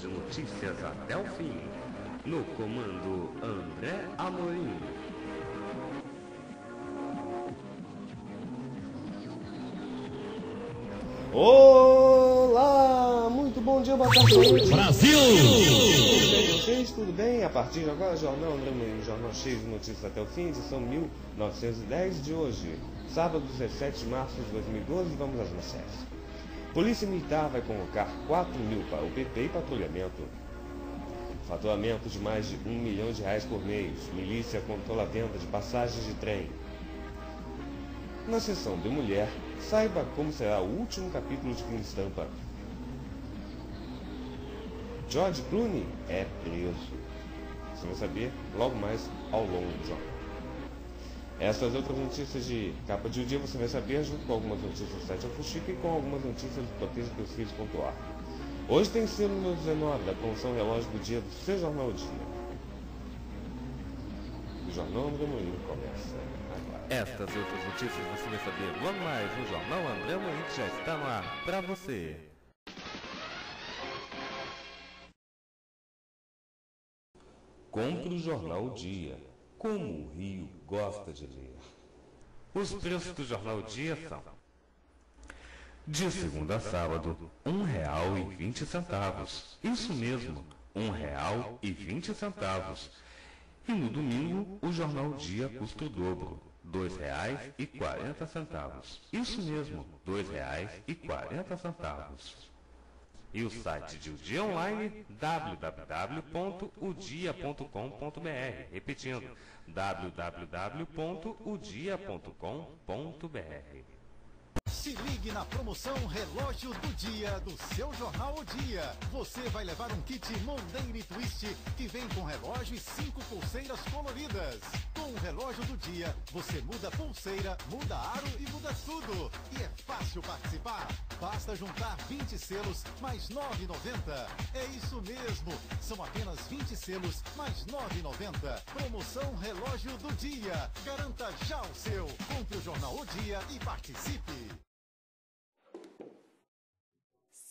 De notícias até o fim. No comando André Amorim. Olá, muito bom dia, boa tarde, noite. Brasil! Tudo bem com vocês? Tudo bem? A partir de agora, Jornal André Moinho, jornal cheio de notícias até o fim, edição 1910 de hoje, sábado 17 de março de 2012, vamos às manchetes. Polícia Militar vai convocar 4 mil para o PP e patrulhamento. Faturamento de mais de 1 milhão de reais por mês. Milícia controla a venda de passagens de trem. Na sessão de mulher, saiba como será o último capítulo de Clean Estampa. George Clooney é preso. Você vai saber logo mais ao longo do jornal. Essas outras notícias de capa de um dia você vai saber junto com algumas notícias do site Alfuxica e com algumas notícias do protejateusfilhos.org. Hoje tem número 19 da promoção relógio do dia do seu jornal dia. O Jornal André Moinho começa agora. Estas outras notícias você vai saber logo mais no Jornal André Amorim que já está no ar para você. Compre o Jornal o Dia, como o Rio gosta de ler. Os preços do Jornal Dia são de segunda a sábado, vinte centavos. Isso mesmo, um real e vinte centavos. No domingo, o Jornal Dia custa o dobro, quarenta centavos. Isso mesmo, dois reais e o site de O Dia Online, www.udia.com.br. Repetindo, www.udia.com.br. Ligue na promoção Relógio do Dia do seu Jornal O Dia. Você vai levar um kit Mondaine Twist que vem com relógio e cinco pulseiras coloridas. Com o Relógio do Dia, você muda pulseira, muda aro e muda tudo. E é fácil participar. Basta juntar 20 selos mais 9,90. É isso mesmo. São apenas 20 selos mais 9,90. Promoção Relógio do Dia. Garanta já o seu. Compre o Jornal O Dia e participe.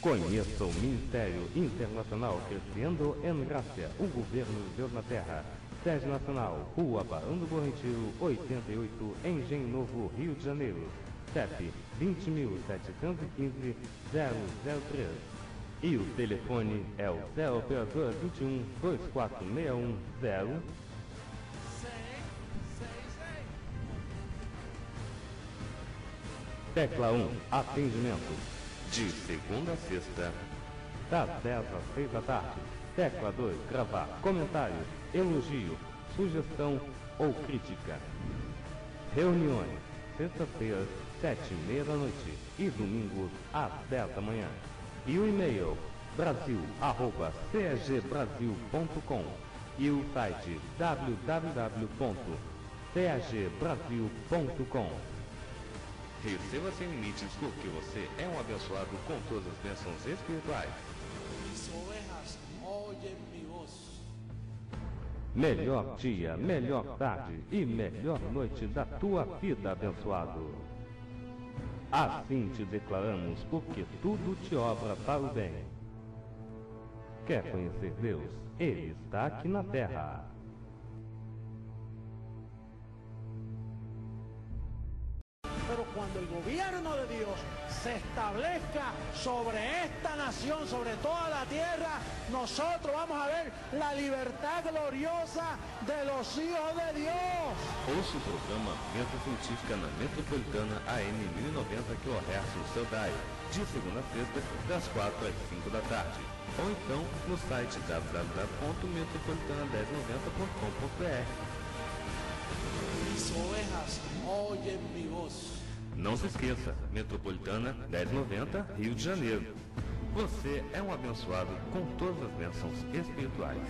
Conheça o Ministério Internacional Crescendo em Graça, o governo de Deus na Terra. Sede Nacional, Rua Barão do Bom Retiro, 88, Engenho Novo, Rio de Janeiro. CEP 20.715-003. E o telefone é o 0 operador 21 2461 0 Tecla 1, atendimento. De segunda a sexta, das 10 às 6 da tarde. Tecla 2, gravar comentário, elogio, sugestão ou crítica. Reuniões, sexta-feira, 7 e meia da noite e domingos às 10 da manhã. E o e-mail, brasil.cagbrasil.com e o site www.cagbrasil.com. Receba sem limites porque você é um abençoado com todas as bênçãos espirituais. Melhor dia, melhor tarde e melhor noite da tua vida, abençoado. Assim te declaramos, porque tudo te obra para o bem. Quer conhecer Deus? Ele está aqui na terra. Cuando el gobierno de Dios se establezca sobre esta nación, sobre toda la tierra, nosotros vamos a ver la libertad gloriosa de los hijos de Dios. Ouça o programa Meta Científica na Metropolitana AM 1090 kHz seu dial, de segunda a sexta, das 4 às 5 da tarde. Ou então no site www.metropolitana1090.com.br. Mis ovejas oyen mi voz. Não se esqueça, Metropolitana 1090, Rio de Janeiro. Você é um abençoado com todas as bênçãos espirituais.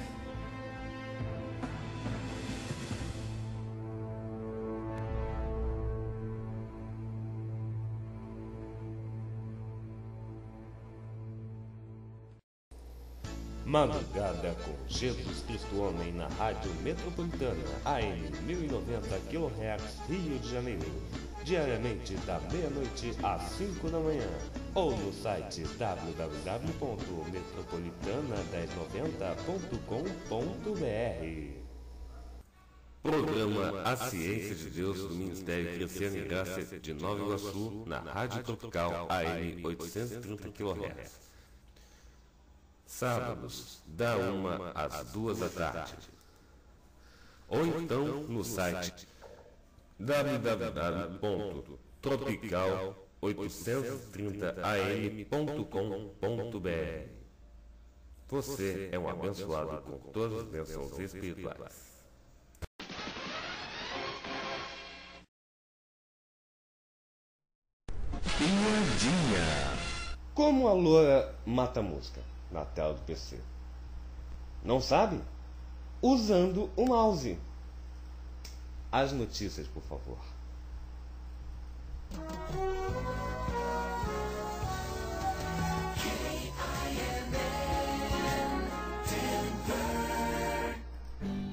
Madrugada com Jesus Cristo Homem na Rádio Metropolitana, AM 1090 kHz, Rio de Janeiro. Diariamente da meia-noite às 5 da manhã. Ou no site www.metropolitana1090.com.br. Programa A Ciência de Deus do Ministério Crescendo em Graça de Nova Iguaçu, na Rádio Tropical AM 830 kHz. Sábados, da 1 às 2 da tarde. Ou então no site www.tropical830am.com.br. Você é um abençoado com todas as bênçãos espirituais. Piadinha. Como a loura mata a mosca na tela do PC? Não sabe? Usando o mouse. As notícias, por favor.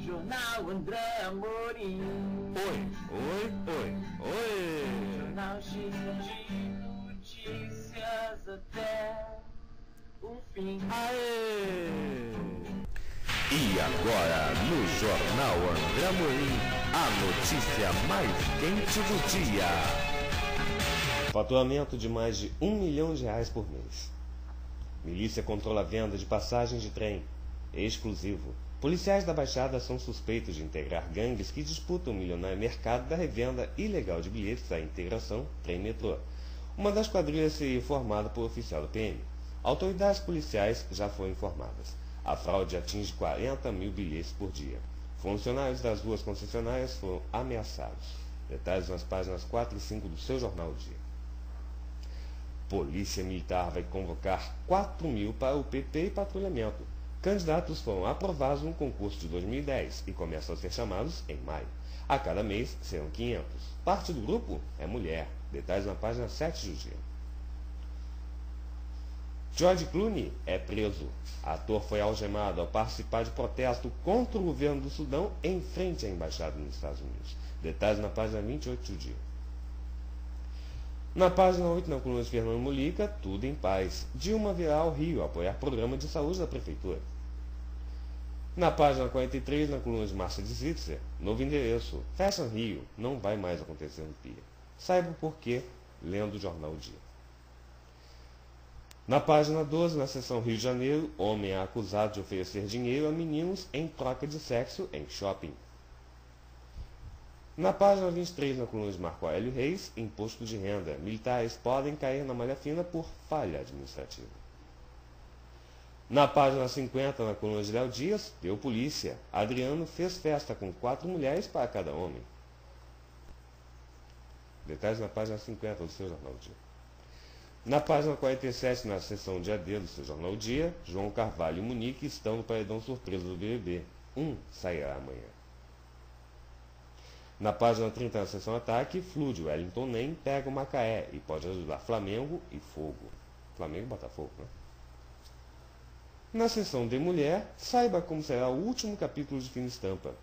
Jornal André Amorim. Oi, oi, oi, oi! Jornal cheio de notícias até o fim. Aê! E agora, no Jornal André Amorim, a notícia mais quente do dia. Faturamento de mais de um milhão de reais por mês. Milícia controla a venda de passagens de trem. Exclusivo. Policiais da Baixada são suspeitos de integrar gangues que disputam o milionário mercado da revenda ilegal de bilhetes da integração trem-metrô. Uma das quadrilhas seria formada por oficial do PM. Autoridades policiais já foram informadas. A fraude atinge 40 mil bilhetes por dia. Funcionários das duas concessionárias foram ameaçados. Detalhes nas páginas 4 e 5 do seu jornal dia. Polícia Militar vai convocar 4 mil para o PP e patrulhamento. Candidatos foram aprovados no concurso de 2010 e começam a ser chamados em maio. A cada mês serão 500. Parte do grupo é mulher. Detalhes na página 7 do dia. George Clooney é preso. Ator foi algemado ao participar de protesto contra o governo do Sudão em frente à embaixada nos Estados Unidos. Detalhes na página 28 do dia. Na página 8, na coluna de Fernando Molica, tudo em paz. Dilma virá ao Rio apoiar programa de saúde da Prefeitura. Na página 43, na coluna de Márcia de Zitzer, novo endereço. Fashion Rio, não vai mais acontecer no PIA. Saiba o porquê, lendo o Jornal Dia. Na página 12, na seção Rio de Janeiro, homem é acusado de oferecer dinheiro a meninos em troca de sexo em shopping. Na página 23, na coluna de Marco Aurélio Reis, imposto de renda. Militares podem cair na malha fina por falha administrativa. Na página 50, na coluna de Léo Dias, deu polícia. Adriano fez festa com quatro mulheres para cada homem. Detalhes na página 50 do seu Jornal Dia. Na página 47, na seção Dia D do seu Jornal Dia, João Carvalho e Munique estão no paredão surpresa do BBB. Um sairá amanhã. Na página 30, na seção Ataque, Flude Wellington Nem pega o Macaé e pode ajudar Flamengo e Fogo. Flamengo e Botafogo, né? Na seção de Mulher, saiba como será o último capítulo de Fina Estampa.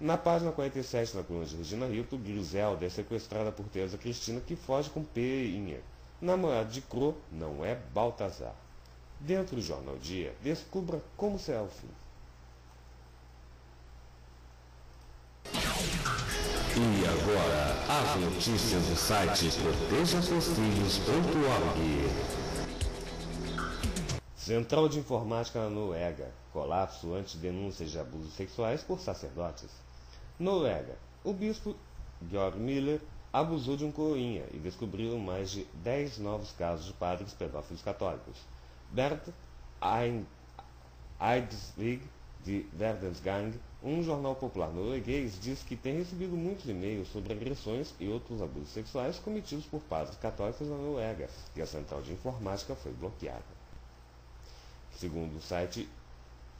Na página 47, na coluna de Regina Hilton, Griselda é sequestrada por Teresa Cristina, que foge com Peinha. Namorado de Cro não é Baltazar. Dentro do Jornal Dia, descubra como será o fim. E agora, as notícias do site protejaseusfilhos.org. Central de Informática na Noruega. Colapso ante denúncias de abusos sexuais por sacerdotes. Noruega. O bispo Georg Miller abusou de um coroinha e descobriram mais de 10 novos casos de padres pedófilos católicos. Bert Eidsvig, de Verdensgang, um jornal popular norueguês, diz que tem recebido muitos e-mails sobre agressões e outros abusos sexuais cometidos por padres católicos na Noruega, e a central de informática foi bloqueada. Segundo o site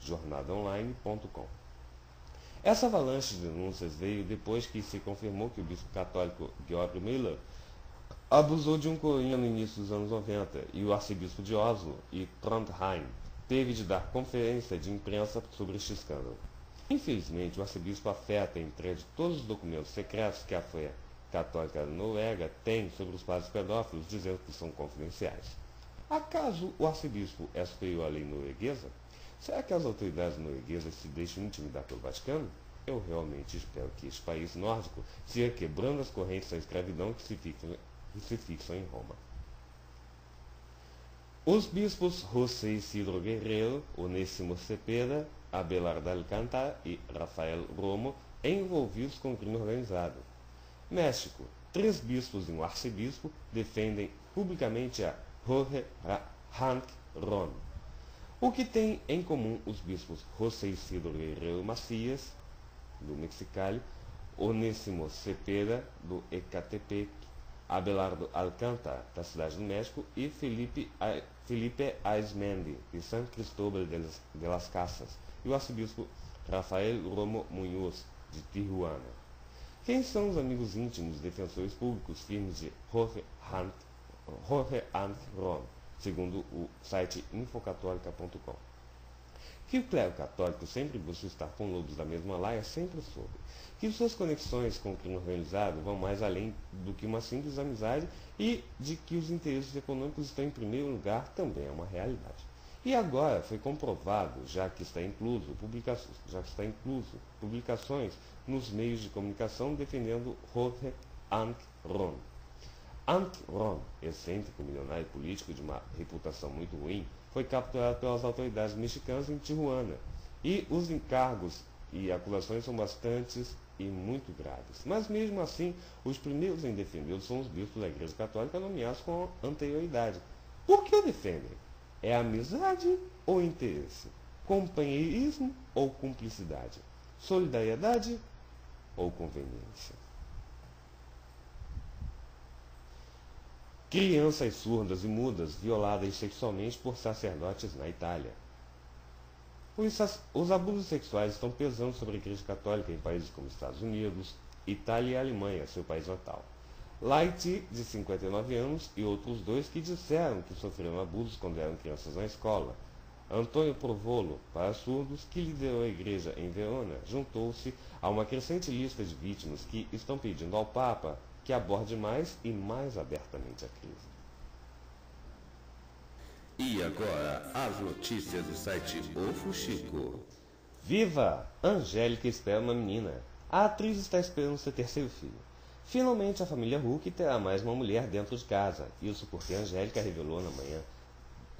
jornadaonline.com. Essa avalanche de denúncias veio depois que se confirmou que o bispo católico Georg Miller abusou de um coroinha no início dos anos 90 e o arcebispo de Oslo e Trondheim teve de dar conferência de imprensa sobre este escândalo. Infelizmente, o arcebispo afeta em de todos os documentos secretos que a fé católica da Noruega tem sobre os padres pedófilos, dizendo que são confidenciais. Acaso o arcebispo é superior à lei norueguesa? Será que as autoridades norueguesas se deixam intimidar pelo Vaticano? Eu realmente espero que este país nórdico siga quebrando as correntes da escravidão que se fixam, que se fixam em Roma. Os bispos José Isidro Guerreiro, Onésimo Cepeda, Abelardo Alcântara e Rafael Romo envolvidos com crime organizado. México. Três bispos e um arcebispo defendem publicamente a Jorge Hank Ron. O que tem em comum os bispos José Isidro Guerreiro Macias, do Mexicali, Onésimo Cepeda, do Ecatepec, Abelardo Alcântara, da cidade do México, e Felipe, Felipe Aismendi, de San Cristóbal de las Casas, e o arcebispo Rafael Romo Munhoz, de Tijuana. Quem são os amigos íntimos defensores públicos firmes de Jorge Hunt, Jorge Hunt Ron, segundo o site infocatólica.com? Que o clero católico sempre busca estar com lobos da mesma laia sempre soube que suas conexões com o crime organizado vão mais além do que uma simples amizade e de que os interesses econômicos estão em primeiro lugar também é uma realidade. E agora foi comprovado, já que está incluso, já que está incluso publicações nos meios de comunicação defendendo Jorge Ank Ron. Ank Ron, excêntrico milionário político de uma reputação muito ruim, foi capturado pelas autoridades mexicanas em Tijuana. E os encargos e acusações são bastantes e muito graves. Mas mesmo assim, os primeiros em defendê-lo são os bispos da Igreja Católica nomeados com anterioridade. Por que defendem? É amizade ou interesse? Companheirismo ou cumplicidade? Solidariedade ou conveniência? Crianças surdas e mudas violadas sexualmente por sacerdotes na Itália. Os, abusos sexuais estão pesando sobre a Igreja Católica em países como Estados Unidos, Itália e Alemanha, seu país natal. Light, de 59 anos, e outros dois que disseram que sofreram abusos quando eram crianças na escola. Antônio Provolo, para surdos, que liderou a igreja em Verona, juntou-se a uma crescente lista de vítimas que estão pedindo ao Papa que aborde mais e mais abertamente a crise. E agora, as notícias do site O Fuxico. Viva! Angélica espera uma menina. A atriz está esperando seu terceiro filho. Finalmente, a família Hulk terá mais uma mulher dentro de casa. Isso porque Angélica revelou na manhã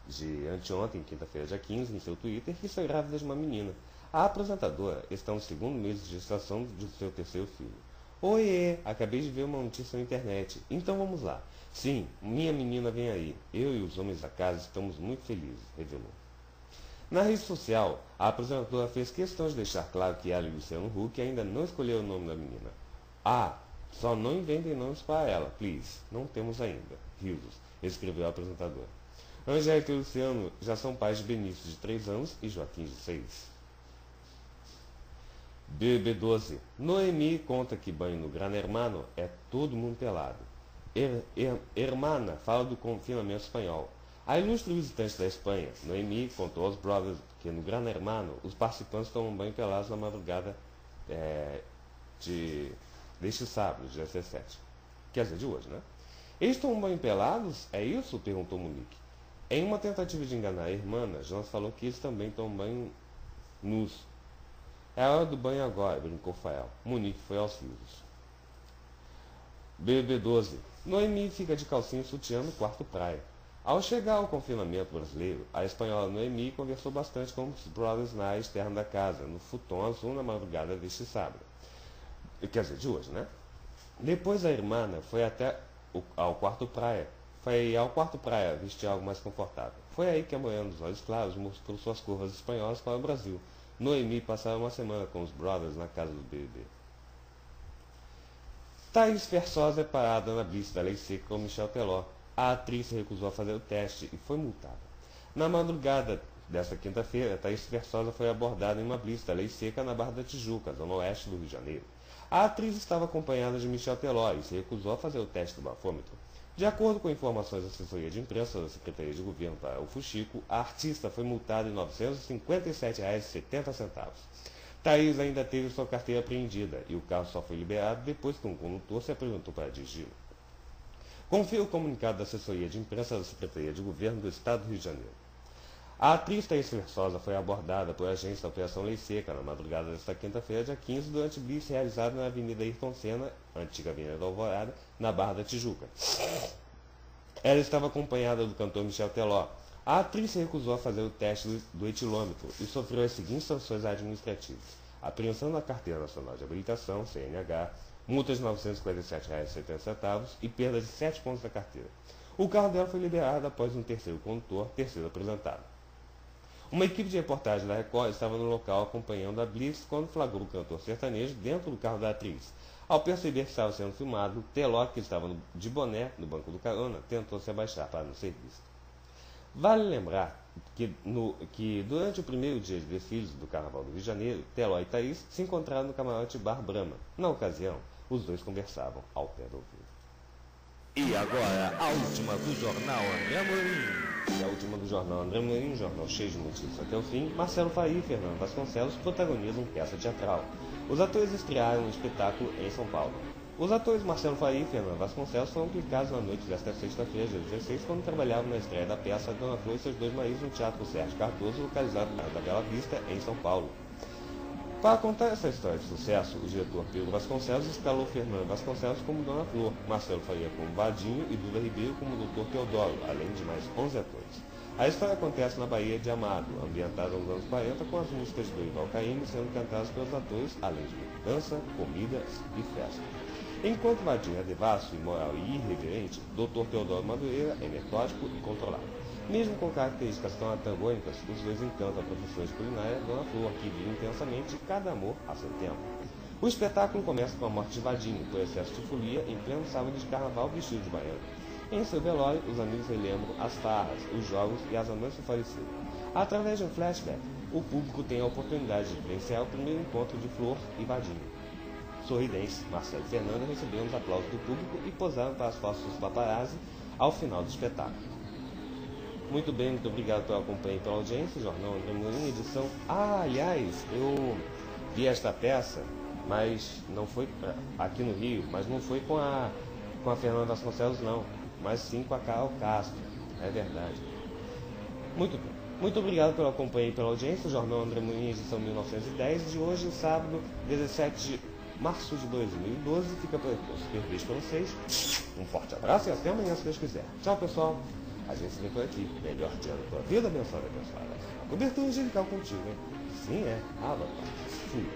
de anteontem, quinta-feira, dia 15, em seu Twitter, que está grávida de uma menina. A apresentadora está no segundo mês de gestação de seu terceiro filho. Oiê, acabei de ver uma notícia na internet. Então vamos lá. Sim, minha menina vem aí. Eu e os homens da casa estamos muito felizes, revelou. Na rede social, a apresentadora fez questão de deixar claro que ela e Luciano Huck ainda não escolheram o nome da menina. Ah, só não inventem nomes para ela, please. Não temos ainda. Risos, escreveu a apresentadora. Angélica e Luciano já são pais de Benício, de 3 anos, e Joaquim, de 6. BB12. Noemi conta que banho no Gran Hermano é todo mundo pelado. Her, her, hermana fala do confinamento espanhol. A ilustre visitante da Espanha, Noemi, contou aos brothers que no Gran Hermano os participantes tomam banho pelados na madrugada é, de, deste sábado, dia 17. Quer dizer, de hoje, né? Eles tomam banho pelados? É isso? perguntou Monique. Em uma tentativa de enganar a irmã, Jonas falou que eles também tomam banho nus. É a hora do banho agora, brincou Fael. Monique foi aos risos. BB12. Noemi fica de calcinha sutiã no quarto praia. Ao chegar ao confinamento brasileiro, a espanhola Noemi conversou bastante com os brothers na externa da casa, no futon azul na madrugada deste sábado. Quer dizer, de hoje, né? Depois a irmã foi até o, ao quarto praia. Foi ao quarto praia vestir algo mais confortável. Foi aí que a mulher dos olhos claros mostrou suas curvas espanholas para o Brasil. Noemi passava uma semana com os brothers na casa do BBB. Thaís Versosa é parada na blitz da lei seca com Michel Teló. A atriz se recusou a fazer o teste e foi multada. Na madrugada desta quinta-feira, Thaís Versosa foi abordada em uma blitz da lei seca na Barra da Tijuca, zona oeste do Rio de Janeiro. A atriz estava acompanhada de Michel Teló e se recusou a fazer o teste do bafômetro. De acordo com informações da assessoria de imprensa da Secretaria de Governo para o Fuxico, a artista foi multada em R$ 957,70. Thaís ainda teve sua carteira apreendida e o carro só foi liberado depois que um condutor se apresentou para dirigi-lo. Confira o comunicado da assessoria de imprensa da Secretaria de Governo do Estado do Rio de Janeiro. A atriz Thaís Versosa foi abordada por agentes da Operação Lei Seca na madrugada desta quinta-feira, dia 15, durante o blitz realizado na Avenida Ayrton Senna, antiga Avenida da Alvorada, na Barra da Tijuca. Ela estava acompanhada do cantor Michel Teló. A atriz se recusou a fazer o teste do etilômetro e sofreu as seguintes sanções administrativas. Apreensão da Carteira Nacional de Habilitação, CNH, multas de R$ 957,70 e perda de 7 pontos da carteira. O carro dela foi liberado após um terceiro condutor ter sido apresentado. Uma equipe de reportagem da Record estava no local acompanhando a Blitz quando flagrou o cantor sertanejo dentro do carro da atriz. Ao perceber que estava sendo filmado, Teló, que estava de boné no banco do carona, tentou se abaixar para não ser visto. Vale lembrar que, no, que, durante o primeiro dia de desfiles do Carnaval do Rio de Janeiro, Teló e Thaís se encontraram no camarote Bar Brahma. Na ocasião, os dois conversavam ao pé do ouvido. E agora, a última do jornal André E a última do jornal André Morim, jornal cheio de notícias até o fim, Marcelo Faí e Fernando Vasconcelos protagonizam peça teatral. Os atores estrearam um espetáculo em São Paulo. Os atores Marcelo Faí e Fernando Vasconcelos foram implicados na noite desta sexta-feira, dia 16, quando trabalhavam na estreia da peça Dona Flor e seus dois maridos no Teatro Sérgio Cardoso, localizado na Bela Vista, em São Paulo. Para contar essa história de sucesso, o diretor Pedro Vasconcelos escalou Fernando Vasconcelos como Dona Flor, Marcelo Faria como Vadinho e Duda Ribeiro como Dr. Teodoro, além de mais 11 atores. A história acontece na Bahia de Amado, ambientada nos anos 40, com as músicas do Ival Caymmi sendo cantadas pelos atores, além de dança, comida e festa. Enquanto Vadinho é devasso, imoral e irreverente, Dr. Teodoro Madureira é metódico e controlado. Mesmo com características tão antagônicas, os dois encantam a professora de culinária, Dona Flor, que vive intensamente cada amor a seu tempo. O espetáculo começa com a morte de Vadinho, por excesso de folia, em pleno sábado de carnaval vestido de baiano. Em seu velório, os amigos relembram as farras, os jogos e as amantes do falecido. Através de um flashback, o público tem a oportunidade de vivenciar o primeiro encontro de Flor e Vadinho. Sorridentes, Marcelo e Fernanda receberam os aplausos do público e posaram para as fotos dos paparazzi ao final do espetáculo. Muito bem, muito obrigado pela companhia e pela audiência. Jornal André Morim, edição. Ah, aliás, eu vi esta peça, mas não foi aqui no Rio, mas não foi com a, com a Fernanda Vasconcelos, não, mas sim com a Carol Castro. É verdade. Muito bem. Muito obrigado pela companhia e pela audiência. O Jornal André Morim, edição 1910, de hoje, sábado, 17 de março de 2012. Fica por aqui. Super beijo para vocês. Um forte abraço e até amanhã, se Deus quiser. Tchau, pessoal. A gente se vê aqui. Melhor dia da tua vida, abençoada, abençoada. A cobertura angelical contigo, hein? Sim, é. Ah, papai. Fui.